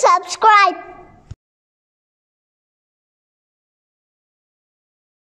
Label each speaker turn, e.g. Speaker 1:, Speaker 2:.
Speaker 1: subscribe.